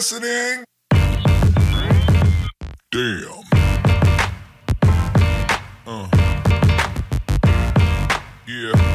listening. Damn. Uh. Yeah.